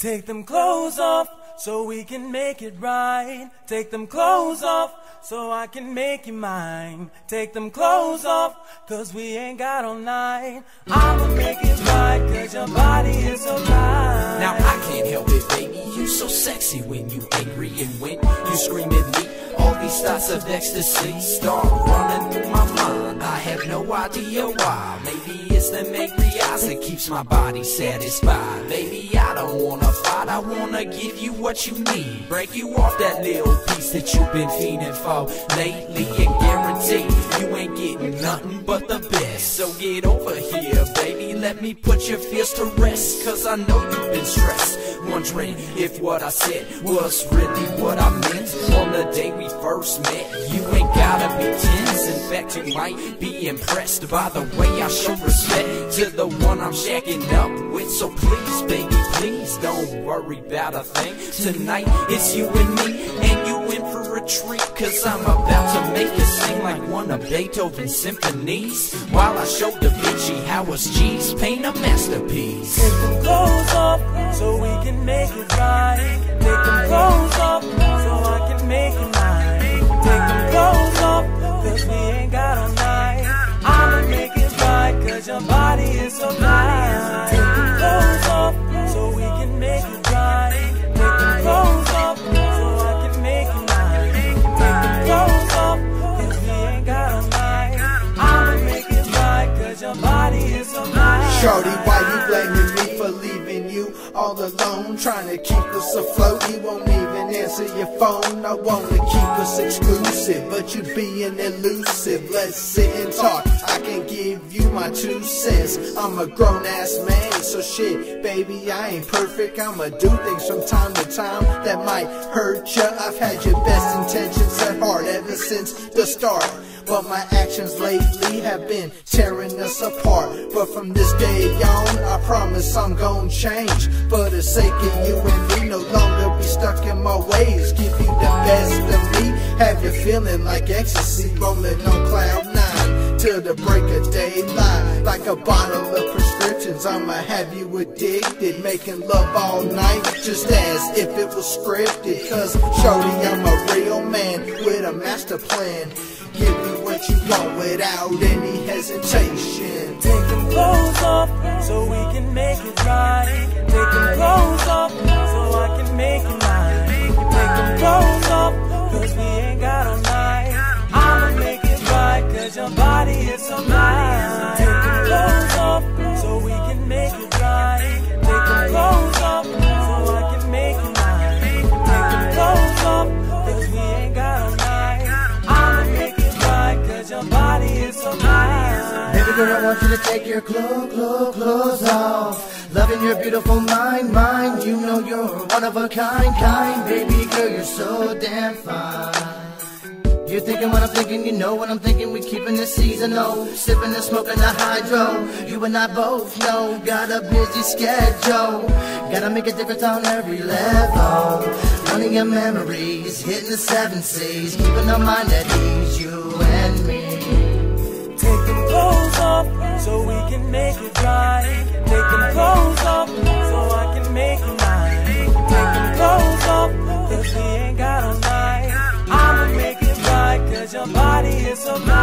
Take them clothes off so we can make it right. Take them clothes off so I can make you mine. Take them clothes off cause we ain't got all night. I'ma make it right cause your body is so right. Now I can't help it, baby. You so sexy when you angry and when you scream at me. All these thoughts of ecstasy start running through my mind. I have no idea why. Maybe it's the angry eyes that keeps my body satisfied. Baby, I don't wanna fight. I wanna give you what you need. Break you off that little piece that you've been fiending for lately and guarantee you ain't getting nothing but the best. So get over here, baby. Let me put your fears to rest. Cause I know you've been stressed. Wondering if what I said was really what I meant on the day we first met. You ain't gotta be tense. In fact, you might be impressed by the way I show respect to the one I'm shacking up with. So please, baby, please don't worry about a thing. Tonight it's you and me, and you in for a treat. Cause I'm about to make you sing like one of Beethoven's symphonies. While I show Da Vinci how his G's paint a masterpiece. Take them clothes off so we can make it right. Take them clothes off so I can make it mine. Take them clothes off cause we ain't got all night. I'ma make it right cause your body is so nice. Shorty, why you blaming me for leaving you all alone? Trying to keep us afloat, you won't even answer your phone. I wanna keep us exclusive, but you being elusive. Let's sit and talk. I can give you my two cents. I'm a grown ass man, so shit, baby, I ain't perfect. I'ma do things from time to time that might hurt ya. I've had your best intentions at heart ever since the start. But my actions lately have been tearing us apart. But from this day on, I promise I'm gonna change. For the sake of you and me, no longer be stuck in my ways. Feeling like ecstasy, rolling on cloud nine. Till the break of daylight, like a bottle of prescriptions, I'ma have you addicted, making love all night, just as if it was scripted. Cause shorty, I'm a real man with a master plan. Give you what you want without any hesitation. Them clothes off your body is so. Baby girl, I want you to take your clothes, clothes, clothes off. Loving your beautiful mind, mind. You know you're one of a kind, kind. Baby girl, you're so damn fine. You're thinking what I'm thinking, you know what I'm thinking. We keeping it seasonal, sipping and smoking the hydro. You and I both know, got a busy schedule. Gotta make a difference on every level. Running your memories, hitting the seven seas, keeping our mind at ease. You and me. Take them clothes off so we can make it. so much.